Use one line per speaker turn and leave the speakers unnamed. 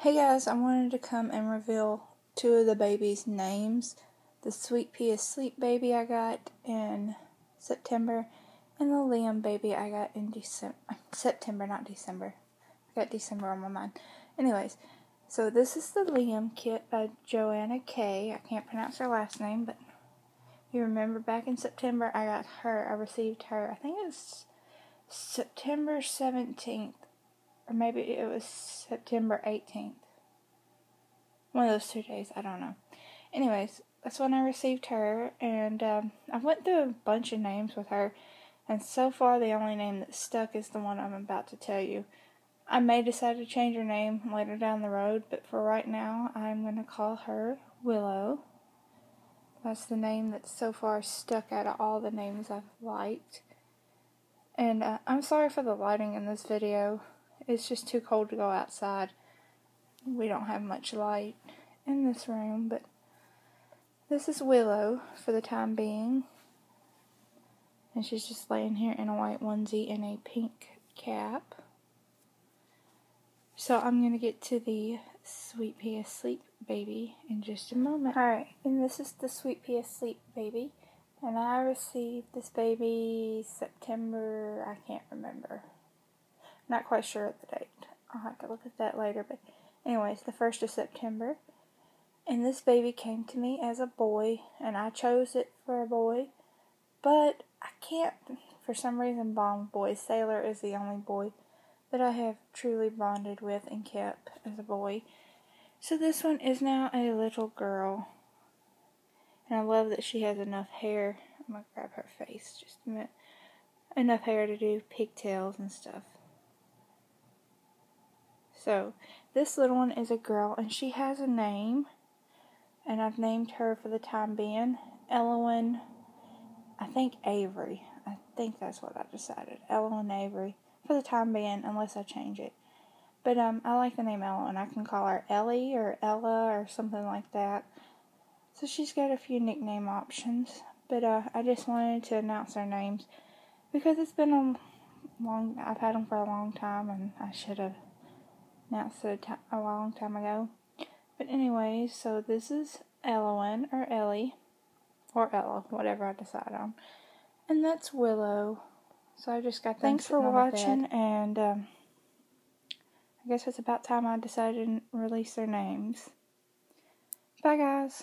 Hey guys, I wanted to come and reveal two of the babies' names. The Sweet Pea Asleep baby I got in September, and the Liam baby I got in December. September, not December. I got December on my mind. Anyways, so this is the Liam kit by Joanna Kay. I can't pronounce her last name, but you remember back in September I got her. I received her. I think it was September 17th or maybe it was September 18th. One of those two days, I don't know. Anyways, that's when I received her, and um, I went through a bunch of names with her, and so far the only name that stuck is the one I'm about to tell you. I may decide to change her name later down the road, but for right now, I'm going to call her Willow. That's the name that's so far stuck out of all the names I've liked. And uh, I'm sorry for the lighting in this video. It's just too cold to go outside. We don't have much light in this room, but this is Willow for the time being. And she's just laying here in a white onesie and a pink cap. So I'm going to get to the Sweet Pea Asleep baby in just a moment. Alright, and this is the Sweet Pea Asleep baby. And I received this baby September, I can't remember. Not quite sure of the date. I'll have to look at that later. But, anyways, the 1st of September. And this baby came to me as a boy, and I chose it for a boy. But I can't, for some reason, bond boys. Sailor is the only boy that I have truly bonded with and kept as a boy. So this one is now a little girl. And I love that she has enough hair. I'm going to grab her face just a minute. Enough hair to do pigtails and stuff. So, this little one is a girl, and she has a name, and I've named her for the time being Elowen, I think Avery. I think that's what I decided. Elowen Avery for the time being, unless I change it. But um, I like the name Elowen. I can call her Ellie or Ella or something like that. So she's got a few nickname options. But uh, I just wanted to announce their names because it's been a long. I've had them for a long time, and I should have announced it a, long time ago. But anyway, so this is Elowen or Ellie or Ella, whatever I decide on, and that's Willow. So I just got thanks for watching, and um, I guess it's about time I decided to release their names. Bye, guys.